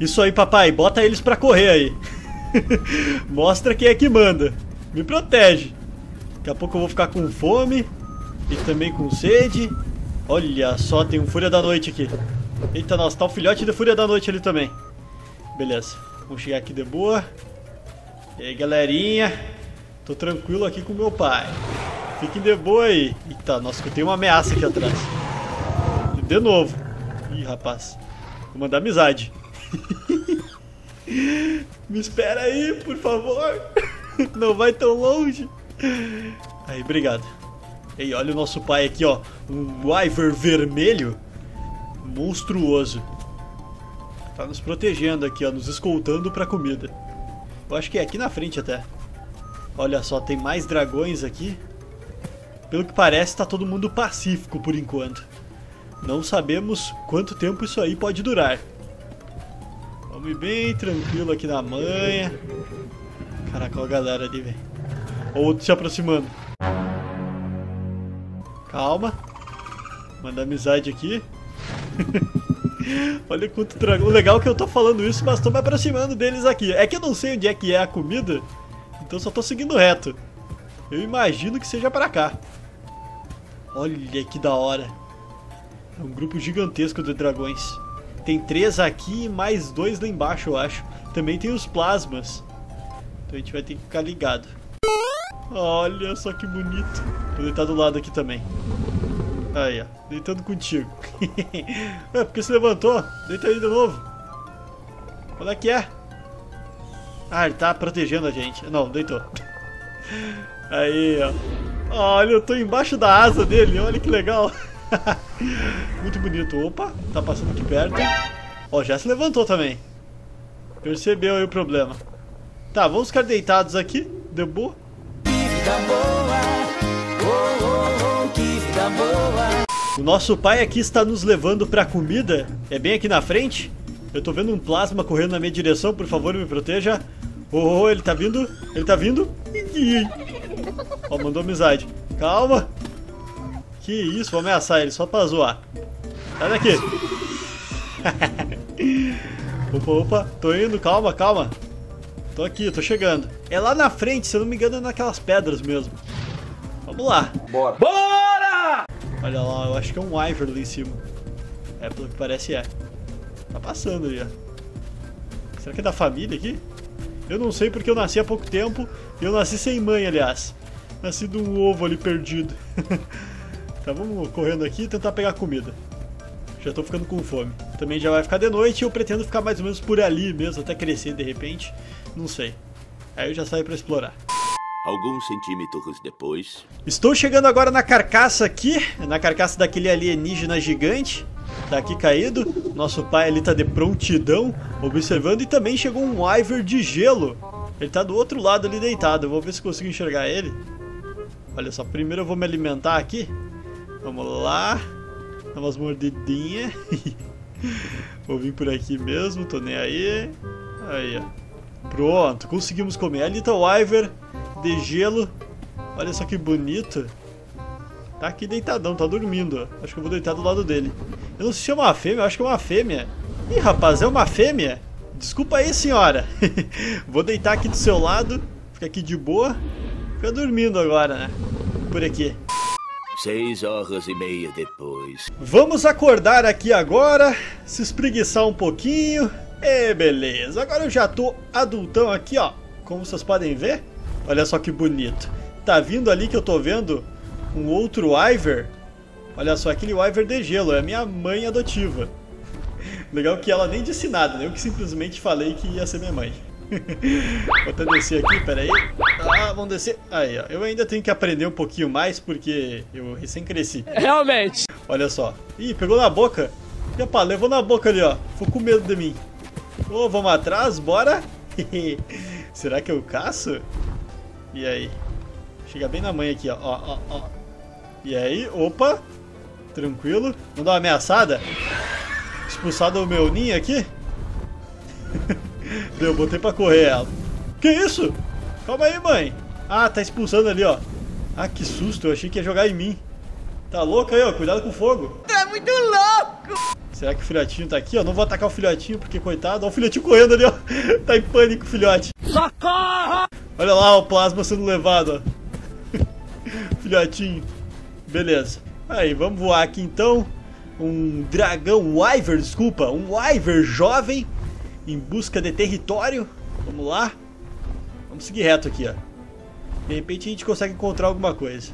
Isso aí, papai. Bota eles pra correr aí. Mostra quem é que manda. Me protege. Daqui a pouco eu vou ficar com fome. E também com sede. Olha só, tem um Fúria da Noite aqui. Eita, nossa, tá o filhote de Fúria da Noite ali também. Beleza. Vamos chegar aqui de boa. E aí, galerinha. Tô tranquilo aqui com meu pai. Fiquem de boa aí. Eita, nossa, eu tenho uma ameaça aqui atrás. De novo. Ih, rapaz. Vou mandar amizade. Me espera aí, por favor. Não vai tão longe. Aí, obrigado. E olha o nosso pai aqui, ó. Um Wyver vermelho. Monstruoso. Tá nos protegendo aqui, ó. Nos escoltando pra comida. Eu acho que é aqui na frente até. Olha só, tem mais dragões aqui. Pelo que parece, tá todo mundo pacífico por enquanto. Não sabemos quanto tempo isso aí pode durar. Vamos ir bem tranquilo aqui na manha. Caraca, olha a galera ali, velho. Ou outro se aproximando. Calma. Manda amizade aqui. Olha quanto dragão. O legal é que eu tô falando isso, mas tô me aproximando deles aqui. É que eu não sei onde é que é a comida, então só tô seguindo reto. Eu imagino que seja pra cá. Olha que da hora. É um grupo gigantesco de dragões. Tem três aqui e mais dois lá embaixo, eu acho. Também tem os plasmas. Então a gente vai ter que ficar ligado. Olha só que bonito. Vou deitar do lado aqui também. Aí, ó. Deitando contigo. Ué, porque você levantou? Deita aí de novo. Qual é que é? Ah, ele tá protegendo a gente. Não, deitou. Aí, ó. Olha, eu tô embaixo da asa dele. Olha que legal. Muito bonito. Opa, tá passando aqui perto. Ó, já se levantou também. Percebeu aí o problema. Tá, vamos ficar deitados aqui. De boa. Oh, oh, oh, boa. O nosso pai aqui está nos levando pra comida. É bem aqui na frente. Eu tô vendo um plasma correndo na minha direção. Por favor, me proteja. Oh, ele tá vindo. Ele tá vindo. Ó, mandou amizade. Calma. Que isso, vou ameaçar ele só pra zoar. Sai daqui. opa, opa. Tô indo, calma, calma. Tô aqui, tô chegando. É lá na frente, se eu não me engano, é naquelas pedras mesmo. Vamos lá. Bora. Bora! Olha lá, eu acho que é um Ivor ali em cima. É, pelo que parece é. Tá passando ali, ó. Será que é da família aqui? Eu não sei porque eu nasci há pouco tempo. E eu nasci sem mãe, aliás. Nasci de um ovo ali perdido. tá, vamos correndo aqui e tentar pegar comida. Já tô ficando com fome. Também já vai ficar de noite e eu pretendo ficar mais ou menos por ali mesmo, até crescer de repente. Não sei. Aí eu já saio pra explorar. Alguns centímetros depois. Estou chegando agora na carcaça aqui, na carcaça daquele alienígena gigante. Tá aqui caído. Nosso pai ali tá de prontidão, observando. E também chegou um Wyver de gelo. Ele tá do outro lado ali deitado. Eu vou ver se consigo enxergar ele. Olha só, primeiro eu vou me alimentar aqui. Vamos lá. Dá umas mordidinhas. vou vir por aqui mesmo, tô nem aí. Aí, ó. Pronto, conseguimos comer. Ali tá o Wyver de gelo. Olha só que bonito. Tá aqui deitadão, tá dormindo. Ó. Acho que eu vou deitar do lado dele. Eu não sei se é uma fêmea, acho que é uma fêmea. Ih, rapaz, é uma fêmea? Desculpa aí, senhora. vou deitar aqui do seu lado. Fica aqui de boa. Fica dormindo agora, né? Por aqui. Seis horas e meia depois. Vamos acordar aqui agora. Se espreguiçar um pouquinho. E beleza. Agora eu já tô adultão aqui, ó. Como vocês podem ver. Olha só que bonito. Tá vindo ali que eu tô vendo um outro Iver. Olha só, aquele Iver de gelo. É a minha mãe adotiva. Legal que ela nem disse nada, né? Eu que simplesmente falei que ia ser minha mãe. Vou até descer aqui, peraí. Ah, vamos descer. Aí, ó. Eu ainda tenho que aprender um pouquinho mais, porque eu recém cresci. Realmente. Olha só. Ih, pegou na boca. Epa, levou na boca ali, ó. Ficou com medo de mim. Ô, oh, vamos atrás, bora. Será que eu caço? E aí? Chega bem na mãe aqui, ó. ó, ó, ó. E aí? Opa. Tranquilo. Vamos dar uma ameaçada? Expulsado o meu ninho aqui? Deu, botei pra correr ela. Que isso? Calma aí, mãe. Ah, tá expulsando ali, ó. Ah, que susto. Eu achei que ia jogar em mim. Tá louco aí, ó. Cuidado com o fogo. É muito louco! Será que o filhotinho tá aqui, ó? Não vou atacar o filhotinho, porque coitado. Ó o filhotinho correndo ali, ó. Tá em pânico o filhote. Socorro! Olha lá o plasma sendo levado, ó. filhotinho. Beleza. Aí, vamos voar aqui então. Um dragão, um Wyver, desculpa. Um Wyver jovem em busca de território. Vamos lá. Vamos seguir reto aqui, ó. De repente a gente consegue encontrar alguma coisa.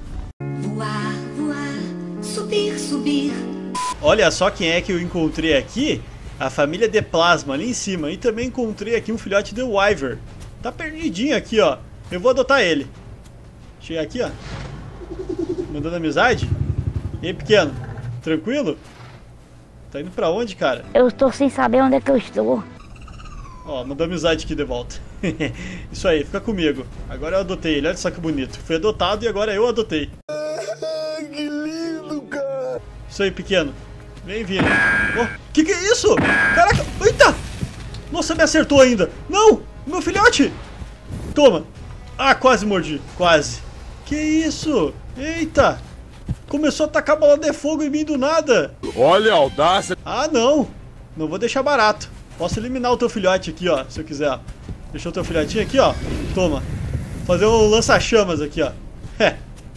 Voar, voar, subir, subir. Olha só quem é que eu encontrei aqui. A família de plasma ali em cima. E também encontrei aqui um filhote de Wyver. Tá perdidinho aqui, ó. Eu vou adotar ele. Chega aqui, ó. Mandando amizade. E aí, pequeno? Tranquilo? Tá indo pra onde, cara? Eu estou sem saber onde é que eu estou. Ó, mandou amizade aqui de volta. Isso aí, fica comigo. Agora eu adotei ele, olha só que bonito. Fui adotado e agora eu adotei. Que lindo, cara! Isso aí, pequeno. Vem vindo. Oh, que que é isso? Caraca, eita! Nossa, me acertou ainda. Não, meu filhote. Toma. Ah, quase mordi, quase. Que isso? Eita. Começou a tacar bola de fogo em mim do nada. Olha a audácia! Ah, não. Não vou deixar barato. Posso eliminar o teu filhote aqui, ó, se eu quiser. Deixou o teu filhotinho aqui, ó. Toma. Fazer um lança-chamas aqui, ó. É,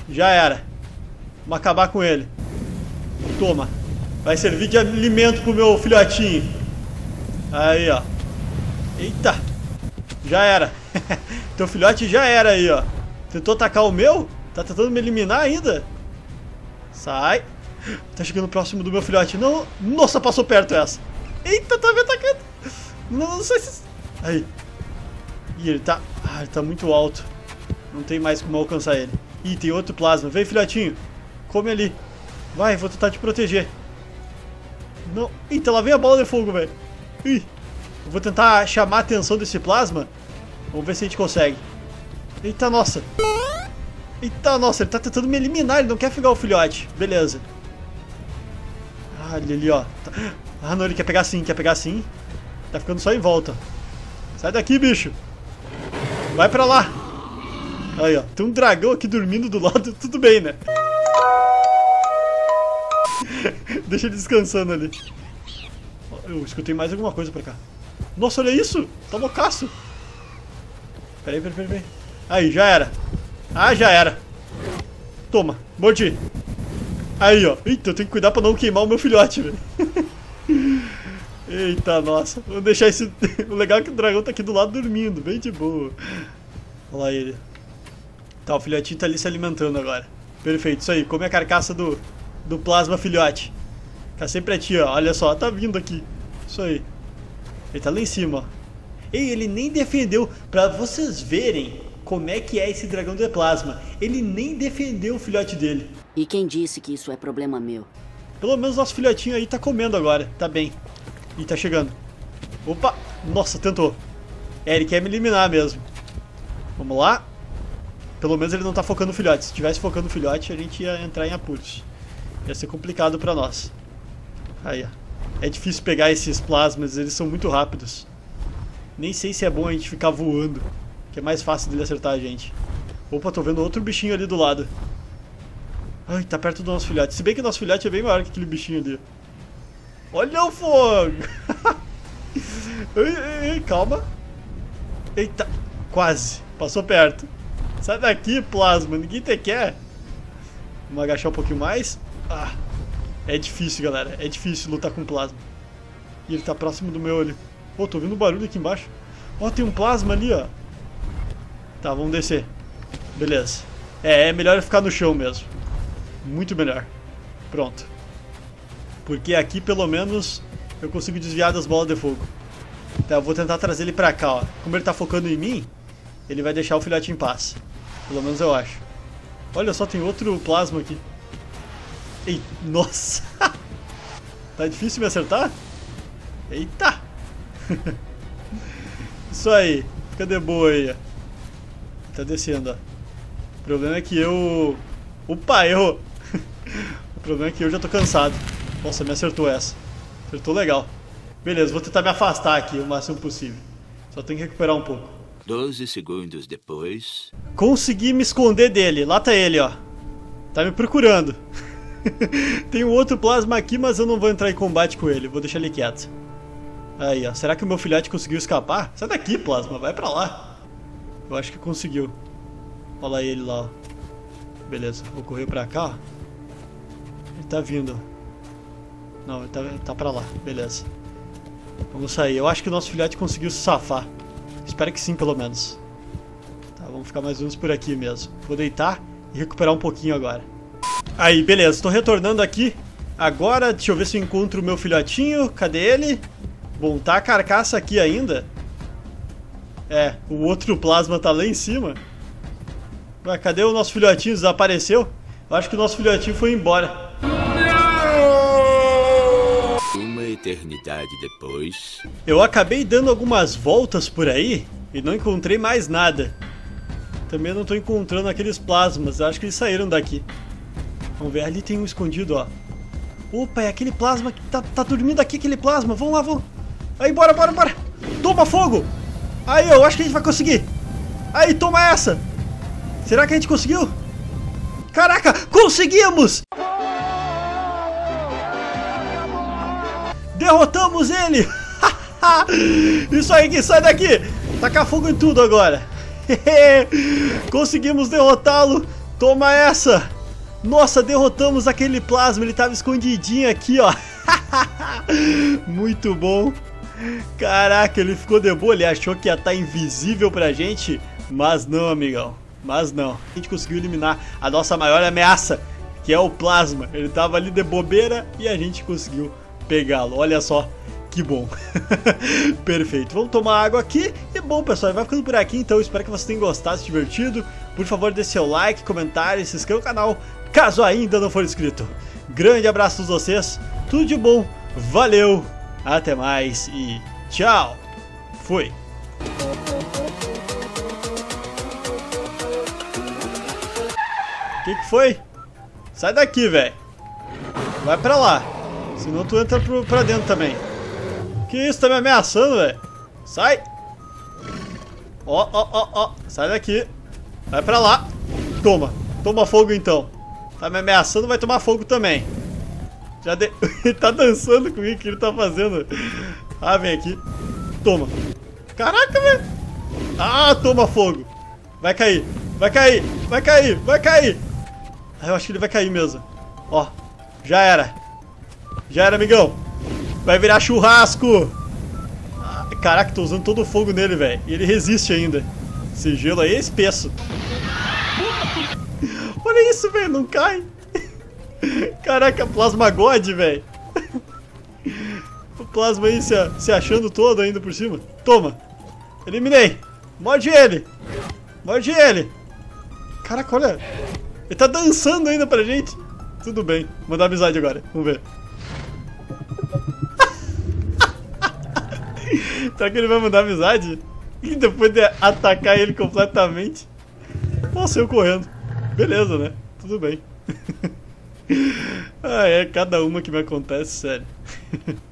já era. Vamos acabar com ele. Toma. Vai servir de alimento pro meu filhotinho. Aí, ó. Eita. Já era. teu filhote já era aí, ó. Tentou atacar o meu? Tá tentando me eliminar ainda? Sai. Tá chegando próximo do meu filhote. Não. Nossa, passou perto essa. Eita, tá me atacando. Não, não sei se... Aí. Ih, ele tá... Ah, ele tá muito alto. Não tem mais como alcançar ele. Ih, tem outro plasma. Vem, filhotinho. Come ali. Vai, vou tentar te proteger. Não. Eita, lá vem a bola de fogo, velho. Ih. Eu vou tentar chamar a atenção desse plasma. Vamos ver se a gente consegue. Eita, nossa. Eita, nossa, ele tá tentando me eliminar. Ele não quer pegar o filhote. Beleza. Ah, ele ali, ó. Tá- Ah, não, ele quer pegar sim, quer pegar sim. Tá ficando só em volta. Sai daqui, bicho. Vai pra lá. Aí, ó. Tem um dragão aqui dormindo do lado. Tudo bem, né? Deixa ele descansando ali. Eu escutei mais alguma coisa pra cá. Nossa, olha isso. Tá loucaço. Peraí, peraí. peraí. Aí, já era. Ah, já era. Toma, mordi. Aí, ó. Eita, eu tenho que cuidar pra não queimar o meu filhote, velho. Eita, nossa. Vou deixar esse... O legal é que o dragão tá aqui do lado dormindo, bem de boa. Olha lá ele. Tá, o filhotinho tá ali se alimentando agora. Perfeito, isso aí. Come a carcaça do, do plasma filhote. Tá sempre a ti, ó. Olha só, tá vindo aqui. Isso aí. Ele tá lá em cima, ó. Ei, ele nem defendeu. Pra vocês verem como é que é esse dragão de plasma. Ele nem defendeu o filhote dele. E quem disse que isso é problema meu? Pelo menos nosso filhotinho aí tá comendo agora. Tá bem. Ih, tá chegando. Opa! Nossa, tentou. É, ele quer me eliminar mesmo. Vamos lá. Pelo menos ele não tá focando no filhote. Se tivesse focando no filhote, a gente ia entrar em apuros. Ia ser complicado pra nós. Aí, ó. É difícil pegar esses plasmas, eles são muito rápidos. Nem sei se é bom a gente ficar voando. Que é mais fácil dele acertar a gente. Opa, tô vendo outro bichinho ali do lado. Ai, tá perto do nosso filhote. Se bem que nosso filhote é bem maior que aquele bichinho ali. Olha o fogo! ei, ei, ei, calma. Eita, quase. Passou perto. Sai daqui, plasma. Ninguém te quer. Vamos agachar um pouquinho mais. Ah, é difícil, galera. É difícil lutar com plasma. E ele tá próximo do meu olho. Pô, tô ouvindo um barulho aqui embaixo. Ó, tem um plasma ali, ó. Tá, vamos descer. Beleza. É, é melhor ficar no chão mesmo. Muito melhor. Pronto. Porque aqui, pelo menos, eu consigo desviar das bolas de fogo. Tá, eu vou tentar trazer ele pra cá, ó. Como ele tá focando em mim, ele vai deixar o filhote em paz. Pelo menos eu acho. Olha só, tem outro plasma aqui. Ei, nossa! tá difícil me acertar? Eita! Isso aí, fica de boa aí. Tá descendo, ó. O problema é que eu. Opa, errou! o problema é que eu já tô cansado. Nossa, me acertou essa. Acertou legal. Beleza, vou tentar me afastar aqui o máximo possível. Só tenho que recuperar um pouco. Doze segundos depois. Consegui me esconder dele. Lá tá ele, ó. Tá me procurando. Tem um outro plasma aqui, mas eu não vou entrar em combate com ele. Vou deixar ele quieto. Aí, ó. Será que o meu filhote conseguiu escapar? Sai daqui, plasma. Vai pra lá. Eu acho que conseguiu. Olha lá ele lá, ó. Beleza. Vou correr pra cá, ó. Ele tá vindo. Não, tá, tá pra lá. Beleza. Vamos sair. Eu acho que o nosso filhote conseguiu se safar. Espero que sim, pelo menos. Tá, vamos ficar mais uns por aqui mesmo. Vou deitar e recuperar um pouquinho agora. Aí, beleza. Estou retornando aqui. Agora, deixa eu ver se eu encontro o meu filhotinho. Cadê ele? Bom, tá a carcaça aqui ainda. É, o outro plasma tá lá em cima. Ué, cadê o nosso filhotinho? Desapareceu? Eu acho que o nosso filhotinho foi embora. Eternidade depois. Eu acabei dando algumas voltas por aí e não encontrei mais nada. Também não tô encontrando aqueles plasmas, acho que eles saíram daqui. Vamos ver, ali tem um escondido, ó. Opa, é aquele plasma que tá, tá dormindo aqui, aquele plasma. Vamos lá, vamos. Aí, bora, bora, bora. Toma fogo. Aí, eu acho que a gente vai conseguir. Aí, toma essa. Será que a gente conseguiu? Caraca, conseguimos! Derrotamos ele! Isso aí, que sai daqui! Tacar fogo em tudo agora! Conseguimos derrotá-lo! Toma essa! Nossa, derrotamos aquele plasma, ele tava escondidinho aqui, ó! Muito bom! Caraca, ele ficou de boa, ele achou que ia estar invisível pra gente, mas não, amigão. Mas não. A gente conseguiu eliminar a nossa maior ameaça, que é o plasma. Ele tava ali de bobeira e a gente conseguiu pegá-lo. Olha só. Que bom. Perfeito. Vamos tomar água aqui. E bom, pessoal, vai ficando por aqui. Então, espero que vocês tenham gostado, se divertido. Por favor, deixe seu like, comentário, se inscreva no canal, caso ainda não for inscrito. Grande abraço a todos vocês. Tudo de bom. Valeu. Até mais e tchau. Fui. O que, que foi? Sai daqui, velho. Vai pra lá. Senão tu entra pro, pra dentro também. Que isso? Tá me ameaçando, velho? Sai. Ó, ó, ó, ó. Sai daqui. Vai pra lá. Toma. Toma fogo então. Tá me ameaçando, vai tomar fogo também. Já de... ele tá dançando comigo, o que ele tá fazendo? Ah, vem aqui. Toma. Caraca, velho. Ah, toma fogo. Vai cair. Vai cair. Vai cair. Vai cair. Ah, eu acho que ele vai cair mesmo. Ó. Já era. Já era, amigão. Vai virar churrasco. Caraca, tô usando todo o fogo nele, velho. E ele resiste ainda. Esse gelo aí é espesso. Olha isso, velho. Não cai. Caraca, Plasma God, velho. O Plasma aí se, se achando todo ainda por cima. Toma. Eliminei. Morde ele. Morde ele. Caraca, olha. Ele tá dançando ainda pra gente. Tudo bem. Mandar amizade agora. Vamos ver. Será que ele vai mandar amizade? E depois de atacar ele completamente? Nossa, eu correndo. Beleza, né? Tudo bem. ah, é cada uma que me acontece, sério.